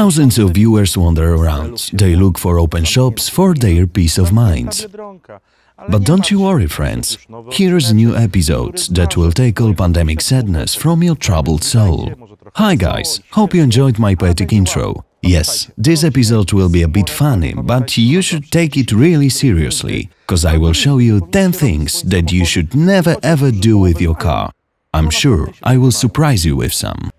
Thousands of viewers wander around. They look for open shops for their peace of mind. But don't you worry, friends. Here's new episode that will take all pandemic sadness from your troubled soul. Hi guys, hope you enjoyed my poetic intro. Yes, this episode will be a bit funny, but you should take it really seriously, cause I will show you 10 things that you should never ever do with your car. I'm sure I will surprise you with some.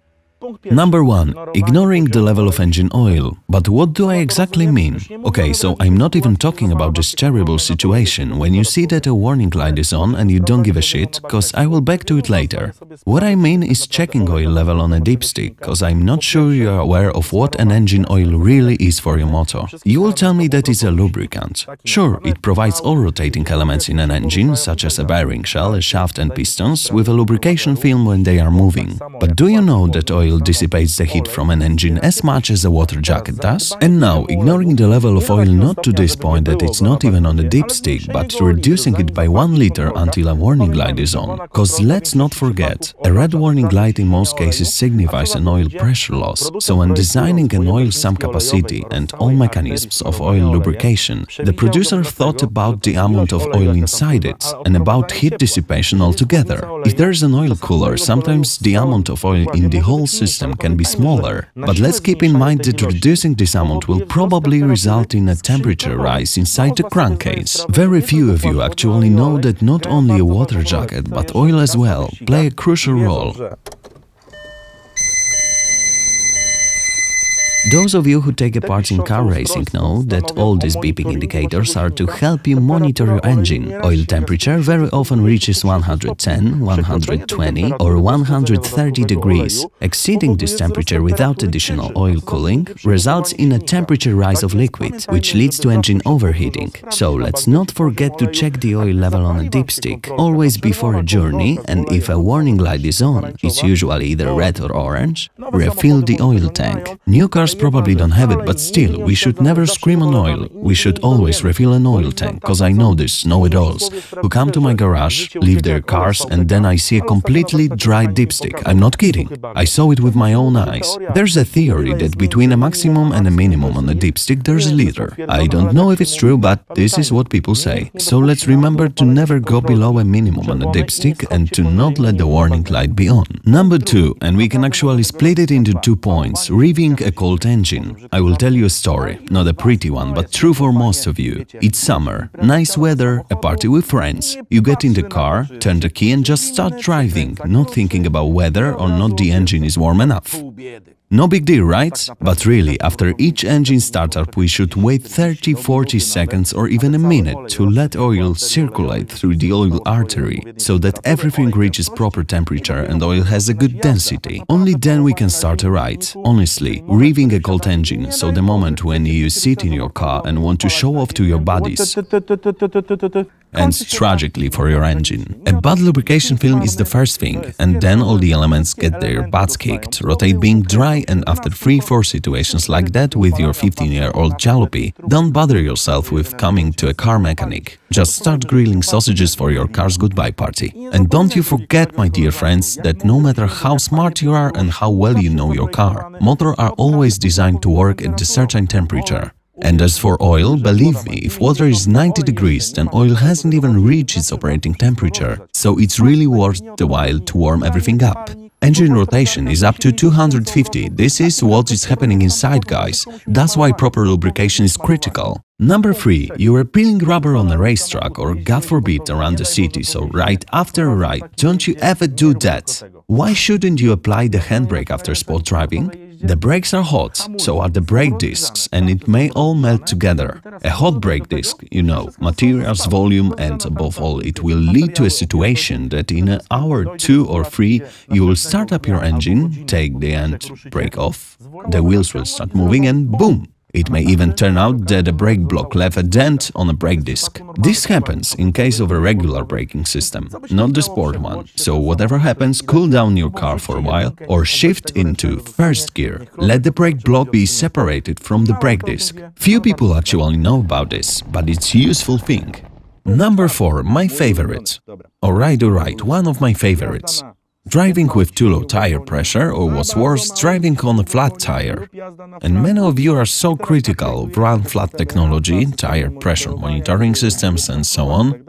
Number 1. Ignoring the level of engine oil. But what do I exactly mean? Okay, so I'm not even talking about this terrible situation when you see that a warning light is on and you don't give a shit, cause I will back to it later. What I mean is checking oil level on a dipstick, cause I'm not sure you're aware of what an engine oil really is for your motor. You will tell me that it's a lubricant. Sure, it provides all rotating elements in an engine, such as a bearing shell, a shaft and pistons, with a lubrication film when they are moving. But do you know that oil dissipates the heat from an engine as much as a water jacket does. And now, ignoring the level of oil not to this point that it's not even on the dipstick, but reducing it by 1 liter until a warning light is on. Cause let's not forget, a red warning light in most cases signifies an oil pressure loss. So when designing an oil sump capacity and all mechanisms of oil lubrication, the producer thought about the amount of oil inside it and about heat dissipation altogether. If there's an oil cooler, sometimes the amount of oil in the whole system can be smaller, but let's keep in mind that reducing this amount will probably result in a temperature rise inside the crankcase. Very few of you actually know that not only a water jacket, but oil as well, play a crucial role. Those of you who take a part in car racing know that all these beeping indicators are to help you monitor your engine. Oil temperature very often reaches 110, 120 or 130 degrees. Exceeding this temperature without additional oil cooling results in a temperature rise of liquid, which leads to engine overheating. So let's not forget to check the oil level on a dipstick, always before a journey and if a warning light is on, it's usually either red or orange, refill the oil tank. New cars probably don't have it, but still, we should never scream on oil. We should always refill an oil tank, cause I know this, know-it-alls, who come to my garage, leave their cars, and then I see a completely dry dipstick. I'm not kidding. I saw it with my own eyes. There's a theory that between a maximum and a minimum on a dipstick there's a liter. I don't know if it's true, but this is what people say. So let's remember to never go below a minimum on a dipstick and to not let the warning light be on. Number two, and we can actually split it into two points, revving a cold engine. I will tell you a story, not a pretty one, but true for most of you. It's summer, nice weather, a party with friends. You get in the car, turn the key and just start driving, not thinking about whether or not the engine is warm enough. No big deal, right? But really, after each engine startup, we should wait 30-40 seconds or even a minute to let oil circulate through the oil artery, so that everything reaches proper temperature and oil has a good density. Only then we can start a ride. Honestly, revving a cold engine, so the moment when you sit in your car and want to show off to your buddies, and tragically for your engine. A bad lubrication film is the first thing, and then all the elements get their butts kicked, rotate being dry and after 3-4 situations like that with your 15-year-old jalopy, don't bother yourself with coming to a car mechanic. Just start grilling sausages for your car's goodbye party. And don't you forget, my dear friends, that no matter how smart you are and how well you know your car, motors are always designed to work at a certain temperature. And as for oil, believe me, if water is 90 degrees, then oil hasn't even reached its operating temperature, so it's really worth the while to warm everything up. Engine rotation is up to 250, this is what is happening inside, guys. That's why proper lubrication is critical. Number 3. You are peeling rubber on a racetrack or, God forbid, around the city, so right after a ride, don't you ever do that. Why shouldn't you apply the handbrake after sport driving? The brakes are hot, so are the brake discs, and it may all melt together. A hot brake disc, you know, materials, volume, and above all, it will lead to a situation that in an hour, two or three, you will start up your engine, take the end brake off, the wheels will start moving, and boom! It may even turn out that a brake block left a dent on a brake disc. This happens in case of a regular braking system, not the sport one. So whatever happens, cool down your car for a while or shift into first gear. Let the brake block be separated from the brake disc. Few people actually know about this, but it's a useful thing. Number 4. My favorite. Alright, alright, one of my favorites. Driving with too low tire pressure, or what's worse, driving on a flat tire. And many of you are so critical of run-flat technology, tire pressure monitoring systems and so on.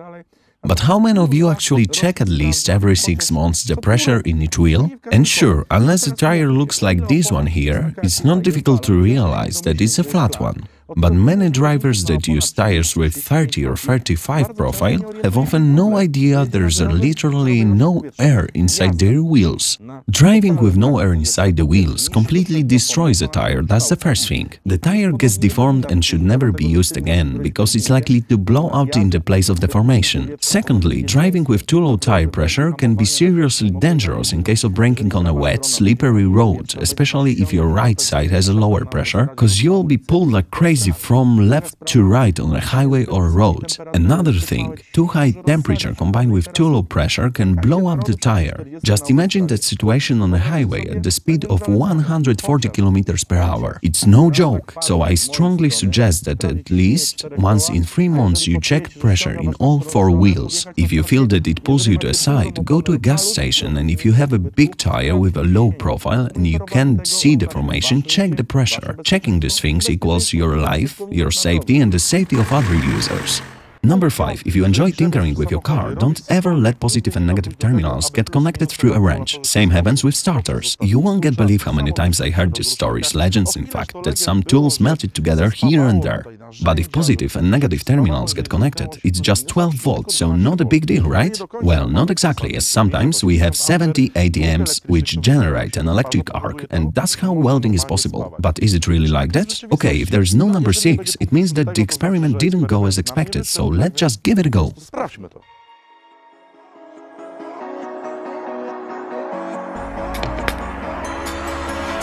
But how many of you actually check at least every six months the pressure in each wheel? And sure, unless the tire looks like this one here, it's not difficult to realize that it's a flat one. But many drivers that use tires with 30 or 35 profile have often no idea there's literally no air inside their wheels. Driving with no air inside the wheels completely destroys a tire, that's the first thing. The tire gets deformed and should never be used again, because it's likely to blow out in the place of deformation. Secondly, driving with too low tire pressure can be seriously dangerous in case of braking on a wet, slippery road, especially if your right side has a lower pressure, cause you'll be pulled like crazy easy from left to right on a highway or road. Another thing, too high temperature combined with too low pressure can blow up the tire. Just imagine that situation on a highway at the speed of 140 km per hour. It's no joke, so I strongly suggest that at least once in three months you check pressure in all four wheels. If you feel that it pulls you to a side, go to a gas station and if you have a big tire with a low profile and you can't see the formation, check the pressure. Checking these things equals your life life, your safety and the safety of other users. Number 5. If you enjoy tinkering with your car, don't ever let positive and negative terminals get connected through a wrench. Same happens with starters. You won't get believe how many times I heard these stories, legends in fact, that some tools melted together here and there. But if positive and negative terminals get connected, it's just 12 volts, so not a big deal, right? Well, not exactly, as sometimes we have 70 ATMs which generate an electric arc, and that's how welding is possible. But is it really like that? Okay, if there's no number 6, it means that the experiment didn't go as expected, so let's just give it a go.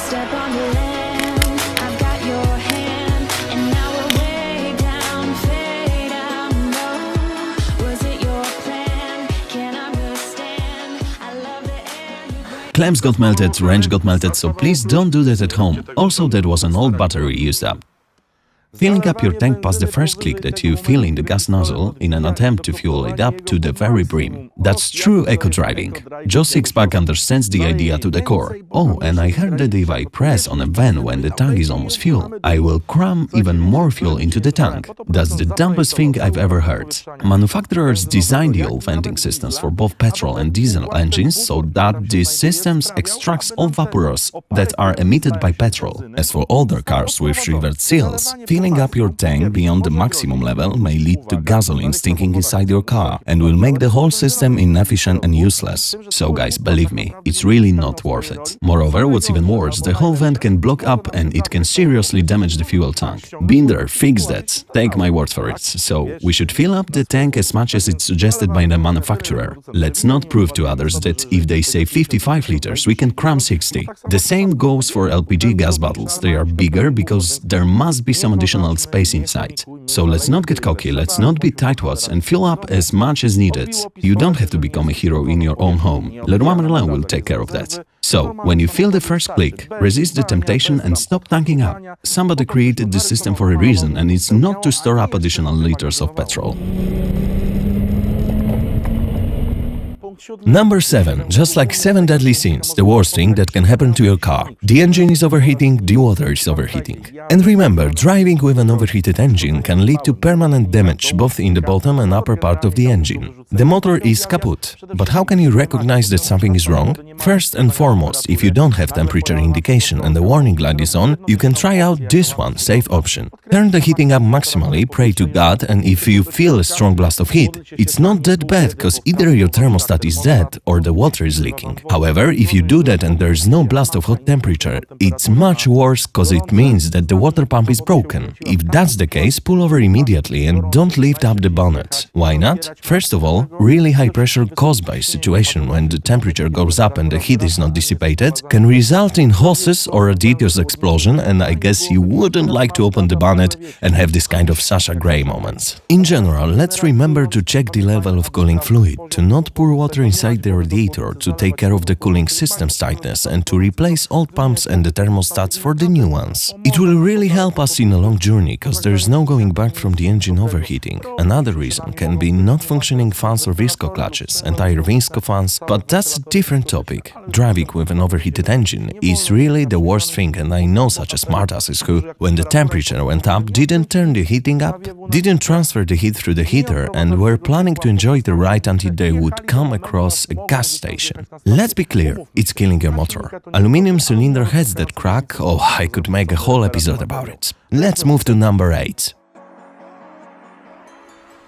Step on the land, Clamps got melted, wrench got melted, so please don't do that at home. Also, that was an old battery used up. Filling up your tank past the first click that you feel in the gas nozzle in an attempt to fuel it up to the very brim. That's true eco-driving. Joe Sixpack understands the idea to the core. Oh, and I heard that if I press on a van when the tank is almost full, I will cram even more fuel into the tank. That's the dumbest thing I've ever heard. Manufacturers design the oil venting systems for both petrol and diesel engines so that these systems extracts all vapors that are emitted by petrol. As for older cars with shriveled seals, Filling up your tank beyond the maximum level may lead to gasoline stinking inside your car and will make the whole system inefficient and useless. So guys, believe me, it's really not worth it. Moreover, what's even worse, the whole vent can block up and it can seriously damage the fuel tank. Been there, fix that. Take my word for it. So, we should fill up the tank as much as it's suggested by the manufacturer. Let's not prove to others that if they say 55 liters, we can cram 60. The same goes for LPG gas bottles. They are bigger because there must be some additional additional space inside. So let's not get cocky, let's not be tightwads and fill up as much as needed. You don't have to become a hero in your own home. Leroy Merlin will take care of that. So, when you feel the first click, resist the temptation and stop tanking up. Somebody created the system for a reason and it's not to store up additional liters of petrol. Number 7. Just like 7 deadly sins, the worst thing that can happen to your car. The engine is overheating, the water is overheating. And remember, driving with an overheated engine can lead to permanent damage both in the bottom and upper part of the engine. The motor is kaput. But how can you recognize that something is wrong? First and foremost, if you don't have temperature indication and the warning light is on, you can try out this one, safe option. Turn the heating up maximally, pray to God, and if you feel a strong blast of heat, it's not that bad, cause either your thermostat is dead or the water is leaking. However, if you do that and there's no blast of hot temperature, it's much worse cause it means that the water pump is broken. If that's the case, pull over immediately and don't lift up the bonnet. Why not? First of all, really high pressure caused by a situation when the temperature goes up and the heat is not dissipated can result in hoses or a DTOS explosion and I guess you wouldn't like to open the bonnet and have this kind of Sasha Grey moments. In general, let's remember to check the level of cooling fluid, to not pour water water inside the radiator to take care of the cooling system's tightness and to replace old pumps and the thermostats for the new ones. It will really help us in a long journey, cause there's no going back from the engine overheating. Another reason can be not functioning fans or visco clutches, entire visco fans, but that's a different topic. Driving with an overheated engine is really the worst thing and I know such a smartasses who, when the temperature went up, didn't turn the heating up, didn't transfer the heat through the heater and were planning to enjoy the ride until they would come across a gas station. Let's be clear, it's killing your motor. Aluminium cylinder heads that crack, oh, I could make a whole episode about it. Let's move to number 8.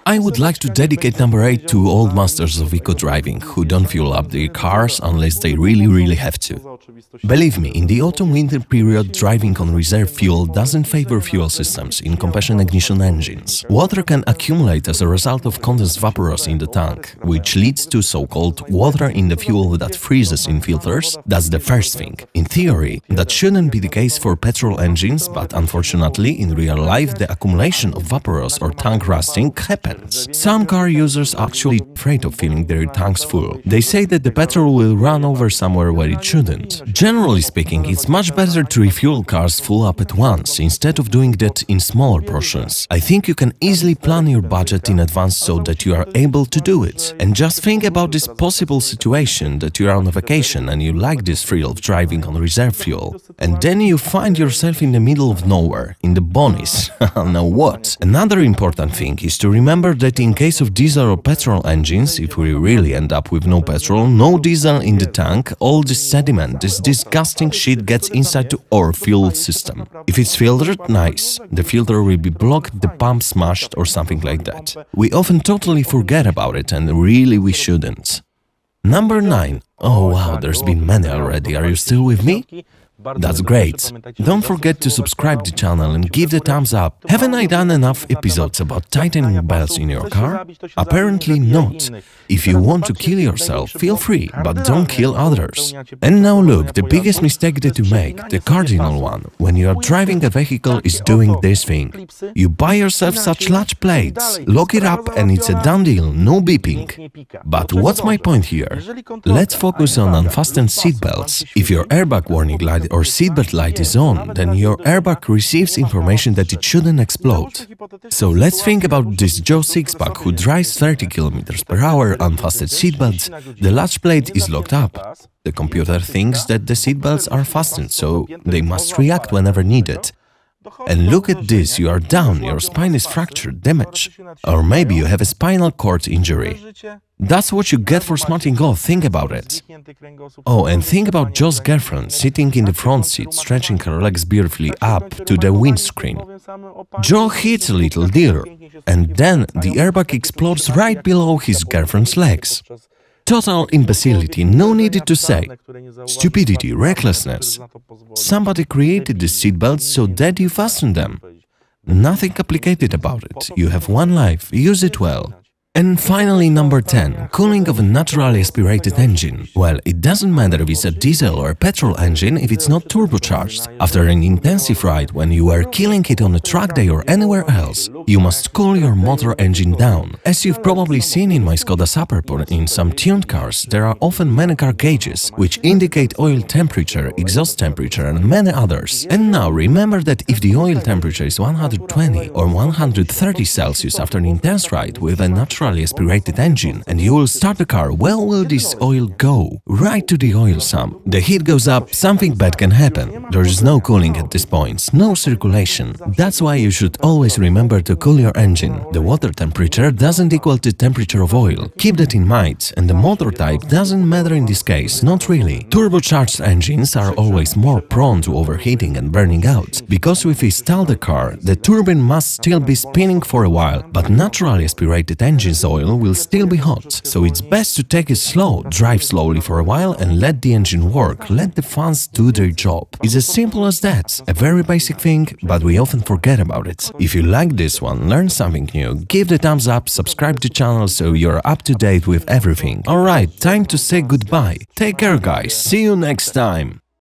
I would like to dedicate number 8 to old masters of eco-driving who don't fuel up their cars unless they really really have to. Believe me, in the autumn-winter period driving on reserve fuel doesn't favor fuel systems in compression ignition engines. Water can accumulate as a result of condensed vaporous in the tank, which leads to so-called water in the fuel that freezes in filters. That's the first thing. In theory, that shouldn't be the case for petrol engines, but unfortunately in real life the accumulation of vaporous or tank rusting happens Some car users are actually afraid of filling their tanks full. They say that the petrol will run over somewhere where it shouldn't. Generally speaking, it's much better to refuel cars full up at once, instead of doing that in smaller portions. I think you can easily plan your budget in advance so that you are able to do it. And just think about this possible situation that you are on a vacation and you like this thrill of driving on reserve fuel. And then you find yourself in the middle of nowhere, in the Bonis. now what? Another important thing is to remember Remember that in case of diesel or petrol engines, if we really end up with no petrol, no diesel in the tank, all this sediment, this disgusting shit gets inside to our fuel system. If it's filtered, nice. The filter will be blocked, the pump smashed or something like that. We often totally forget about it and really we shouldn't. Number 9. Oh wow, there's been many already, are you still with me? That's great. Don't forget to subscribe to the channel and give the thumbs up. Haven't I done enough episodes about tightening belts in your car? Apparently not. If you want to kill yourself, feel free, but don't kill others. And now look, the biggest mistake that you make, the cardinal one, when you are driving a vehicle is doing this thing. You buy yourself such large plates, lock it up and it's a done deal, no beeping. But what's my point here? Let's focus on unfastened seatbelts. If your airbag warning light or seatbelt light is on, then your airbag receives information that it shouldn't explode. So let's think about this Joe Sixpack who drives 30 km per hour unfastened seatbelts, the latch plate is locked up. The computer thinks that the seatbelts are fastened, so they must react whenever needed. And look at this, you are down, your spine is fractured, damaged. Or maybe you have a spinal cord injury. That's what you get for smarting off, think about it. Oh, and think about Joe's girlfriend sitting in the front seat, stretching her legs beautifully up to the windscreen. Joe hits a little deer, and then the airbag explodes right below his girlfriend's legs. Total imbecility, no need to say. Stupidity, recklessness. Somebody created the seatbelts so that you fasten them. Nothing complicated about it. You have one life, use it well. And finally, number 10, cooling of a naturally aspirated engine. Well, it doesn't matter if it's a diesel or a petrol engine if it's not turbocharged. After an intensive ride, when you are killing it on a track day or anywhere else, you must cool your motor engine down. As you've probably seen in my Skoda Superb in some tuned cars, there are often many car gauges, which indicate oil temperature, exhaust temperature and many others. And now remember that if the oil temperature is 120 or 130 Celsius after an intense ride with a natural naturally aspirated engine and you will start the car, where will this oil go? Right to the oil sump. The heat goes up, something bad can happen. There is no cooling at this point, no circulation. That's why you should always remember to cool your engine. The water temperature doesn't equal the temperature of oil. Keep that in mind. And the motor type doesn't matter in this case, not really. Turbocharged engines are always more prone to overheating and burning out. Because if we stall the car, the turbine must still be spinning for a while, but naturally aspirated engines engine's oil will still be hot, so it's best to take it slow, drive slowly for a while and let the engine work, let the fans do their job. It's as simple as that, a very basic thing, but we often forget about it. If you like this one, learn something new, give the thumbs up, subscribe to the channel so you're up to date with everything. Alright, time to say goodbye. Take care guys, see you next time!